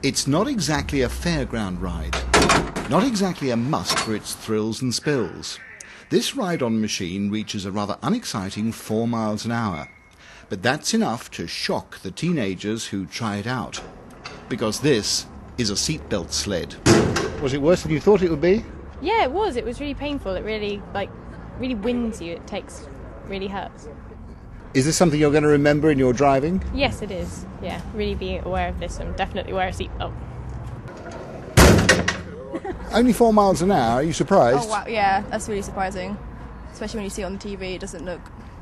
It's not exactly a fairground ride, not exactly a must for its thrills and spills. This ride on machine reaches a rather unexciting four miles an hour, but that's enough to shock the teenagers who try it out. Because this is a seatbelt sled. Was it worse than you thought it would be? Yeah, it was. It was really painful. It really, like, really winds you. It takes, really hurts. Is this something you're going to remember in your driving? Yes, it is. Yeah, really be aware of this and definitely wear a seatbelt. Only four miles an hour, are you surprised? Oh wow, yeah, that's really surprising. Especially when you see it on the TV, it doesn't look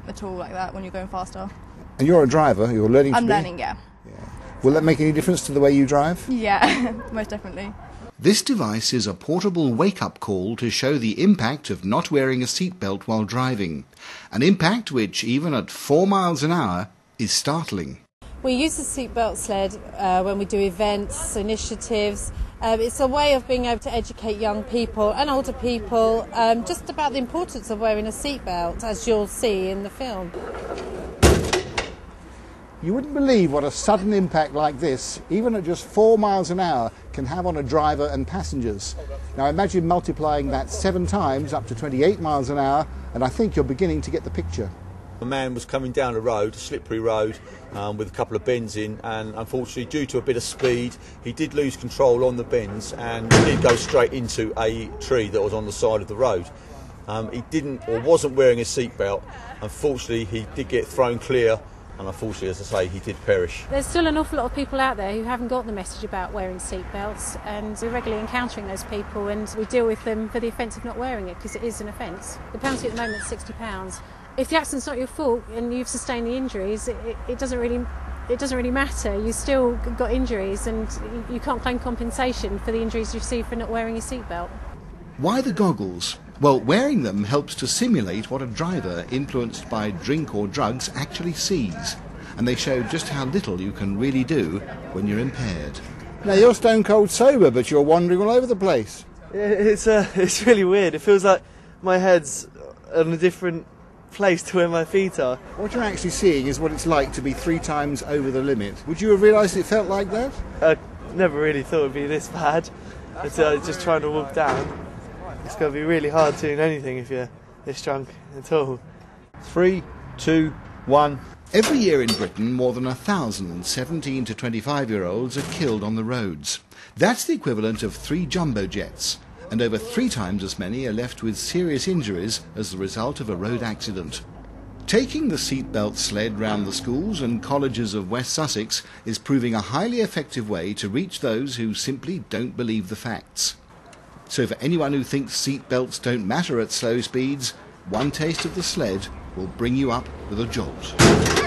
at all like that when you're going faster. And you're a driver, you're learning to I'm be? learning, yeah. Will that make any difference to the way you drive? Yeah, most definitely. This device is a portable wake up call to show the impact of not wearing a seatbelt while driving. An impact which, even at 4 miles an hour, is startling. We use the seatbelt sled uh, when we do events, initiatives. Um, it's a way of being able to educate young people and older people um, just about the importance of wearing a seatbelt, as you'll see in the film. You wouldn't believe what a sudden impact like this, even at just 4 miles an hour, can have on a driver and passengers. Now imagine multiplying that seven times up to 28 miles an hour, and I think you're beginning to get the picture. A man was coming down a road, a slippery road, um, with a couple of bends in, and unfortunately, due to a bit of speed, he did lose control on the bends and did go straight into a tree that was on the side of the road. Um, he didn't or wasn't wearing a seatbelt. Unfortunately, he did get thrown clear, and unfortunately, as I say, he did perish. There's still an awful lot of people out there who haven't got the message about wearing seatbelts, and we're regularly encountering those people, and we deal with them for the offence of not wearing it because it is an offence. The penalty at the moment is sixty pounds. If the accident's not your fault and you've sustained the injuries, it, it, it doesn't really it doesn't really matter. You still got injuries, and you- you can't claim compensation for the injuries you've received for not wearing your seatbelt. Why the goggles? Well, wearing them helps to simulate what a driver influenced by drink or drugs actually sees. And they show just how little you can really do when you're impaired. Now, you're stone cold sober, but you're wandering all over the place. It's uh, it's really weird. It feels like my head's on a different place to where my feet are. What you're actually seeing is what it's like to be three times over the limit. Would you have realised it felt like that? I never really thought it'd be this bad until I was just trying to walk down. It's going to be really hard doing anything if you're this drunk at all. Three, two, one. Every year in Britain, more than a thousand 17 to 25 year olds are killed on the roads. That's the equivalent of three jumbo jets, and over three times as many are left with serious injuries as the result of a road accident. Taking the seatbelt sled round the schools and colleges of West Sussex is proving a highly effective way to reach those who simply don't believe the facts. So, for anyone who thinks seatbelts don't matter at slow speeds, one taste of the sled will bring you up with a jolt.